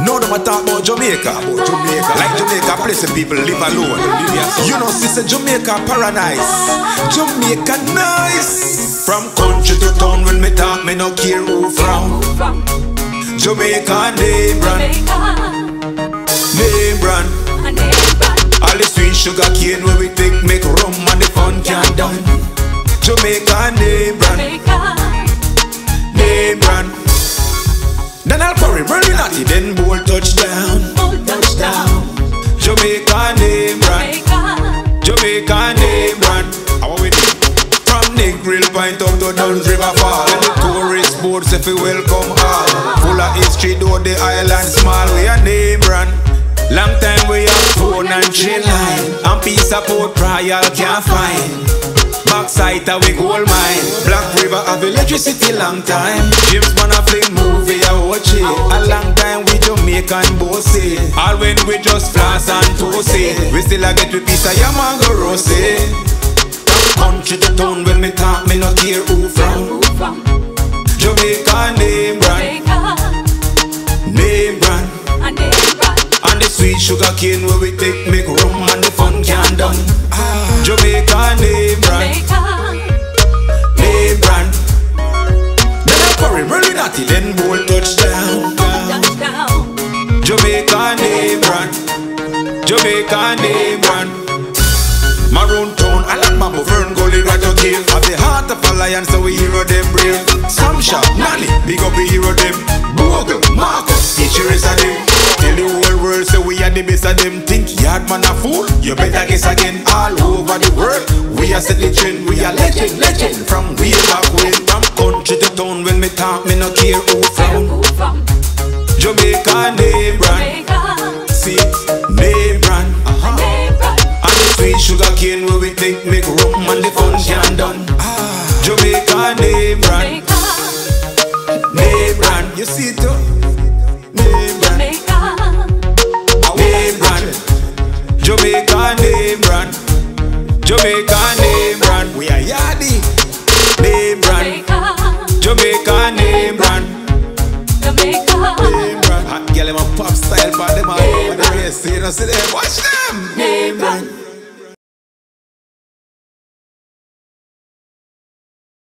Them I talk about Jamaica. About Jamaica. Like Jamaica, place where people live alone. You know, sister Jamaica paradise. Jamaica nice. From country to town when me talk, me no care who from. Jamaica name brand, name brand. All the sweet sugar cane where we take make rum and the fun can done. Jamaica name brand, name brand. Then I'll curry, really naughty, then bowl touchdown. Jamaica name brand, Jamaica name brand. How we do? From Negril Point up to Dunn's River Fall. And the tourist boats if we welcome all. Full of history, though the island small, we a name brand. Long time we have phone and train line. And piece of Port Royal can't find. Backside of we gold mine. Black River have electricity long time. James Bond a fling movie I watch it. A long time we Jamaican bossy. All when we just floss and toasty. We still a get with piece of yamango roast. From country to town when me talk me no care who from. Jamaica name brand, name brand. And the sweet sugar cane where we take make rum and the fun can done. Ah, Jamaica name Curry really naughty, then bowl touchdown. Jamaica name brand, Jamaica name brand. Maroon tone, I like Mambo Fern, Gully, right to cave. Have the heart of a lion, so we hero them brave. Sam Sharpe, Nanny, big up we hero them. Bogle, Marcus, teacher is a them. Tell the whole world, so we are the best of them. Think yard man a fool, you better guess again. All over the world, we are set the trend. We are legend, legend. From way back when, talk, me no care who from. Jamaica name brand, see, name brand. Uh-huh. And the sweet sugar cane where we take make rum and the fun can done. Jamaica name brand, name brand. You see it too? Name brand. Jamaica name brand, Jamaica name Hot girl, them a pop style, but them a over the race. You know, see them, watch them. Name